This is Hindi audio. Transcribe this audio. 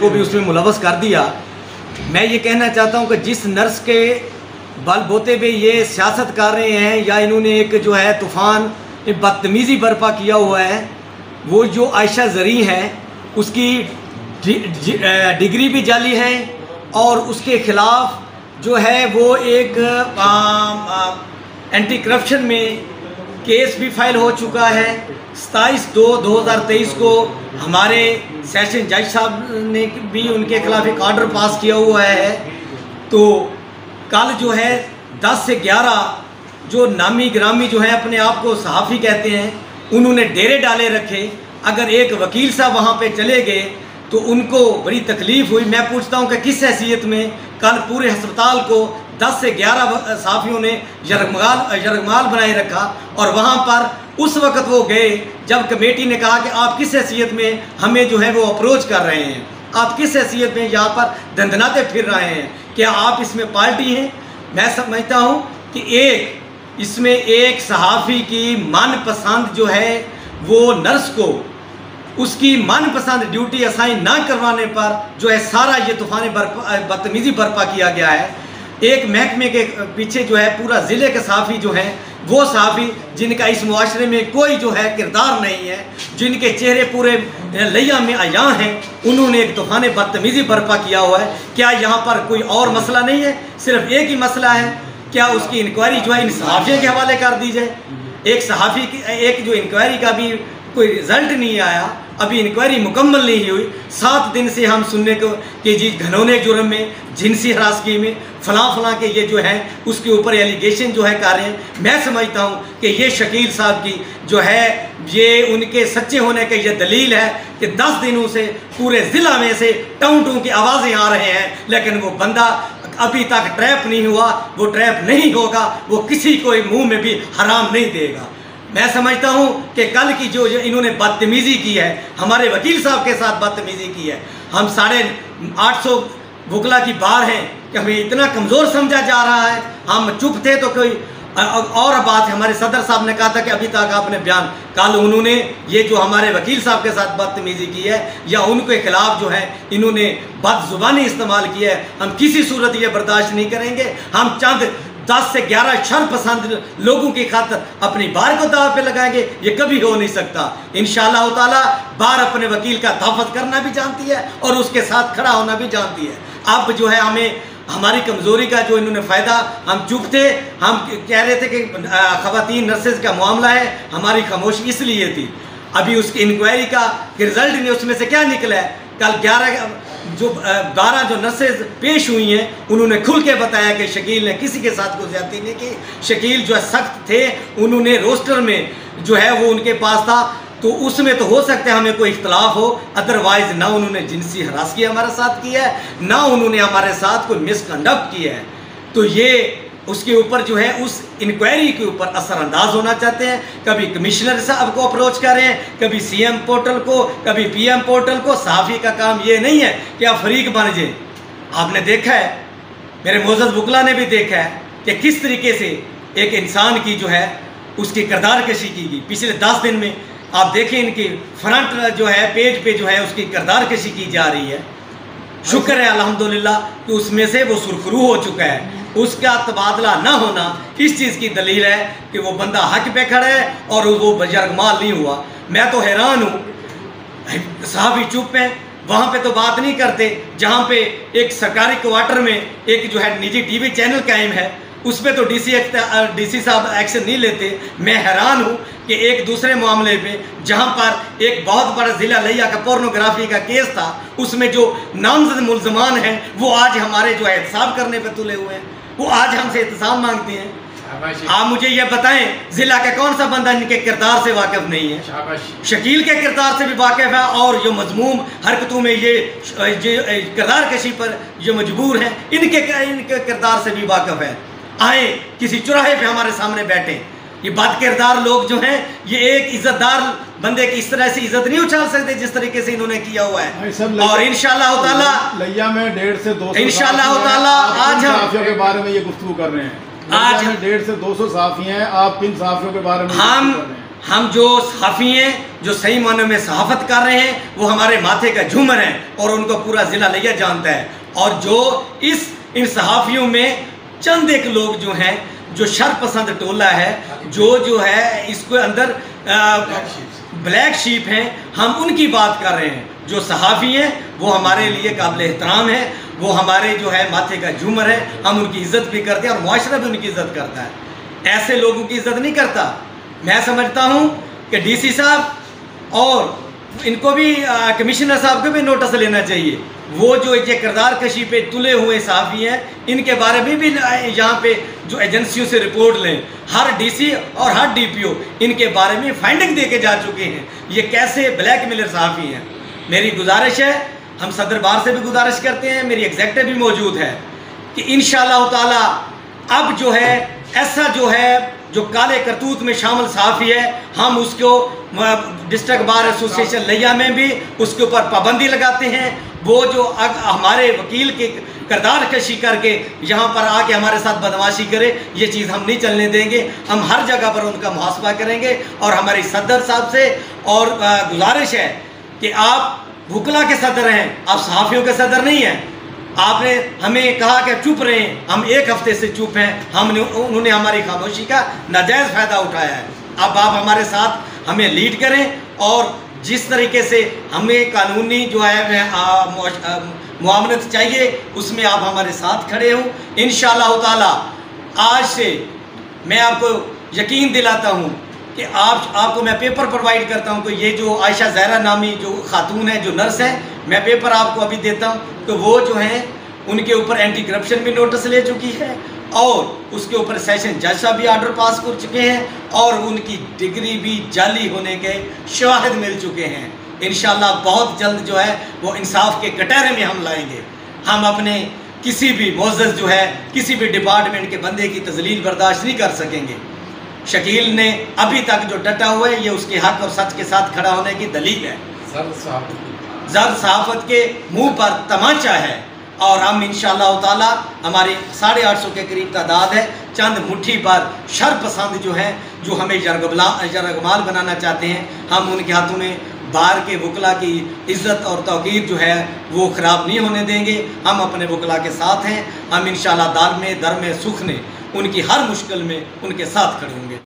को भी उसमें मुलवस कर दिया। मैं ये कहना चाहता हूँ कि जिस नर्स के बल बोते हुए ये सियासत कर रहे हैं या इन्होंने एक जो है तूफ़ान बदतमीज़ी बर्पा किया हुआ है वो जो आयशा जरी है उसकी डिग्री भी जाली है और उसके ख़िलाफ़ जो है वो एक आ, आ, एंटी करप्शन में केस भी फ़ाइल हो चुका है। सताईस दो दो हज़ार तेईस को हमारे सेशन जज साहब ने भी उनके खिलाफ एक ऑर्डर पास किया हुआ है। तो कल जो है दस से ग्यारह जो नामी ग्रामी जो है अपने आप को सहाफ़ी कहते हैं, उन्होंने डेरे डाले रखे। अगर एक वकील साहब वहाँ पे चले गए तो उनको बड़ी तकलीफ़ हुई। मैं पूछता हूँ कि किस हैसियत में कल पूरे अस्पताल को 10 से 11 साफियों ने यरगमाल यरगमाल बनाए रखा और वहाँ पर उस वक्त वो गए जब कमेटी ने कहा कि आप किस हैसियत में हमें जो है वो अप्रोच कर रहे हैं? आप किस हैसियत में यहाँ पर धंधनाते फिर रहे हैं? क्या आप इसमें पार्टी हैं? मैं समझता हूँ कि एक, इसमें एक सहाफ़ी की मनपसंद जो है वो नर्स को उसकी मनपसंद ड्यूटी असाइन ना करवाने पर जो है सारा ये तूफ़ान बदतमीज़ी बर्पा किया गया है। एक महकमे के पीछे जो है पूरा ज़िले के साफ़ी जो हैं, वो साफ़ी जिनका इस मुआरे में कोई जो है किरदार नहीं है, जिनके चेहरे पूरे लिया में अया हैं, उन्होंने एक तूफ़ान बदतमीज़ी बर्पा किया हुआ है। क्या यहाँ पर कोई और मसला नहीं है? सिर्फ़ एक ही मसला है, क्या उसकी इंक्वायरी जो है इन सहाफ़ियों के हवाले कर दी जाए? एक सहाफ़ी की एक जो इंक्वायरी का भी कोई रिज़ल्ट नहीं आया अभी इंक्वायरी मुकम्मल नहीं हुई। सात दिन से हम सुनने को कि जी घनौने जुर्म में जिनसी हरासगी में, फलां फलां के ये जो है, उसके ऊपर एलिगेशन जो है कर रहे हैं। मैं समझता हूँ कि ये शकील साहब की जो है, ये उनके सच्चे होने का ये दलील है कि दस दिनों से पूरे ज़िला में से टाउं टू की आवाज़ें आ रहे हैं, लेकिन वो बंदा अभी तक ट्रैप नहीं हुआ, वो ट्रैप नहीं होगा, वो किसी को मुँह में भी हराम नहीं देगा। मैं समझता हूँ कि कल की जो इन्होंने बदतमीज़ी की है, हमारे वकील साहब के साथ बदतमीज़ी की है। हम साढ़े आठ सौ बुकला की बार हैं कि हमें इतना कमज़ोर समझा जा रहा है। हम चुप थे तो कोई और बात हमारे सदर साहब ने कहा था कि अभी तक आपने बयान, कल उन्होंने ये जो हमारे वकील साहब के साथ बदतमीज़ी की है या उनके खिलाफ जो है इन्होंने बदजुबानी इस्तेमाल की है, हम किसी सूरत ये बर्दाश्त नहीं करेंगे। हम चंद दस से ग्यारह शर पसंद लोगों की खातर अपनी बार को दाव पे लगाएँगे, ये कभी हो नहीं सकता। इन ताला, बार अपने वकील का तहफ़ करना भी जानती है और उसके साथ खड़ा होना भी जानती है। अब जो है हमें, हमारी कमज़ोरी का जो इन्होंने फ़ायदा, हम चुप थे, हम कह रहे थे कि ख़वान नर्सेज का मामला है, हमारी खामोशी इसलिए थी। अभी उसकी इंक्वायरी का रिज़ल्ट नहीं उसमें से क्या निकला है? कल ग्यारह जो बारह जो नर्सेज पेश हुई हैं, उन्होंने खुल के बताया कि शकील ने किसी के साथ कोई ज़्यादा नहीं की। शकील जो है सख्त थे, उन्होंने रोस्टर में जो है वो उनके पास था। तो उसमें तो हो सकता है हमें कोई इख्तलाफ हो अदरवाइज़ ना उन्होंने जिनसी हरासगी हमारे साथ की है, ना उन्होंने हमारे साथ कोई मिसकंडक्ट किया है। तो ये उसके ऊपर जो है, उस इंक्वायरी के ऊपर असरअंदाज होना चाहते हैं। कभी कमिश्नर साहब को अप्रोच करें कभी सीएम पोर्टल को, कभी पीएम पोर्टल को, साफ़ी का काम ये नहीं है कि आप फरीक बन जाए। आपने देखा है, मेरे मोजद बुकला ने भी देखा है कि किस तरीके से एक इंसान की जो है, उसकी करदार कशी की गई। पिछले दस दिन में आप देखें इनकी फ्रंट जो है पेज पे जो है, उसकी करदार कशी की जा रही है। शुक्र है, अल्हम्दुलिल्लाह, कि उसमें से वो सुरखरू हो चुका है। उसका तबादला ना होना इस चीज़ की दलील है कि वो बंदा हक पे खड़ा है और वो बजरगमाल नहीं हुआ। मैं तो हैरान हूँ। साहब ही चुप हैं, वहाँ पे तो बात नहीं करते, जहाँ पे एक सरकारी क्वार्टर में एक जो है निजी टीवी चैनल कायम है उस पर तो डीसी डीसी साहब एक्शन नहीं लेते। मैं हैरान हूँ कि एक दूसरे मामले पे जहाँ पर एक बहुत बड़ा ज़िला लिया का पोर्नोग्राफी का केस था उसमें जो नामजद मुलजमान हैं वो आज हमारे जो एहतसाब करने पर तुले हुए हैं। वो आज हमसे एहतसाब मांगते हैं। आप मुझे ये बताएँ जिला का कौन सा बंदा इनके किरदार से वाकिफ नहीं है? शकील के किरदार से भी वाकिफ है और जो मजमूम हरकतों में ये किरदार कशी पर जो मजबूर हैं इनके इनके किरदार से भी वाकिफ है। आए किसी चुराहे पे हमारे सामने बैठे। ये बद किरदार लोग जो हैं ये एक इज्जतदार बंदे की इस तरह से इज़्ज़त नहीं उछाल सकते जिस तरीके से इन्होंने किया हुआ है। और इनशाला लैया में डेढ़ से दो इनशाला आज हम के बारे में ये गुफ्तु कर रहे हैं? आज डेढ़ से दो सौ साफी हैं आप किन साफियों के बारे में हम हम जो सहाफ़ी हैं जो सही मानों में सहाफ़त कर रहे हैं वो हमारे माथे का झूमर है और उनको पूरा ज़िला लिया जानता है। और जो इस इन सहाफ़ियों में चंद एक लोग जो हैं, जो शर पसंद टोला है, जो जो है इसको अंदर ब्लैक शीप हैं, हम उनकी बात कर रहे हैं। जो सहाफ़ी हैं, वो हमारे लिए काबिल एहतराम है, वो हमारे जो है माथे का झूमर है, हम उनकी इज़्ज़त भी करते हैं और माशरा भी उनकी इज़्ज़त करता है। ऐसे लोगों की इज़्ज़त नहीं करता। मैं समझता हूँ कि डीसी साहब और इनको भी कमिश्नर साहब को भी नोटिस लेना चाहिए। वो जो ये किरदार कशी पे तुले हुए सहाफ़ी हैं इनके बारे में भी यहाँ पे जो एजेंसियों से रिपोर्ट लें, हर डीसी और हर डीपीओ इनके बारे में फाइंडिंग दे के जा चुके हैं। ये कैसे ब्लैक मेलर सहाफ़ी हैं मेरी गुजारिश है, हम सदर बार से भी गुजारिश करते हैं, मेरी एग्जैक्टिव भी मौजूद है, कि इन ताला अब जो है, ऐसा जो है जो काले करतूत में शामिल साफ़ी है हम उसको डिस्ट्रिक्ट बार एसोसिएशन लिया में भी उसके ऊपर पाबंदी लगाते हैं। वो जो अग, हमारे वकील के करदार कशी करके यहाँ पर आके हमारे साथ बदमाशी करे ये चीज़ हम नहीं चलने देंगे। हम हर जगह पर उनका मुहासबा करेंगे और हमारी सदर साहब से और गुजारिश है कि आप भुकला के सदर हैं आप सहाफ़ियों के सदर नहीं हैं। आपने हमें कहा कि चुप रहे, हम एक हफ़्ते से चुप हैं, हमने उन्होंने हमारी खामोशी का नाजायज़ फ़ायदा उठाया है। अब आप हमारे साथ हमें लीड करें और जिस तरीके से हमें कानूनी जो है मुआवनत चाहिए, उसमें आप हमारे साथ खड़े हों। इन ताला, आज से मैं आपको यकीन दिलाता हूँ कि आप, आपको मैं पेपर प्रोवाइड करता हूँ तो ये जो आयशा जहरा नामी जो खातून है, जो नर्स है, मैं पेपर आपको अभी देता हूँ। तो वो जो हैं, उनके ऊपर एंटी करप्शन भी नोटिस ले चुकी है, और उसके ऊपर सेशन जज साहब भी आर्डर पास कर चुके हैं, और उनकी डिग्री भी जाली होने के शवाहद मिल चुके हैं। इन बहुत जल्द जो है, वो इंसाफ के कटहरे में हम लाएँगे। हम अपने किसी भी मोज़ जो है, किसी भी डिपार्टमेंट के बंदे की तजलील बर्दाश्त नहीं कर सकेंगे। शकील ने अभी तक जो डटा हुआ है ये उसके हक और सच के साथ खड़ा होने की दलील है। जर सहाफत के मुँह पर तमाचा है और हम इन ताला हमारी साढ़े आठ सौ के करीब तादाद है। चंद मुट्ठी पर शर पसंद जो है जो हमें जरगबला जरगमाल बनाना चाहते हैं हम उनके हाथों में बार के वकला की इज़्ज़त और तोकीर जो है वो ख़राब नहीं होने देंगे। हम अपने वकला के साथ हैं। हम इन दाल में दर में सुख ने उनकी हर मुश्किल में उनके साथ खड़े होंगे।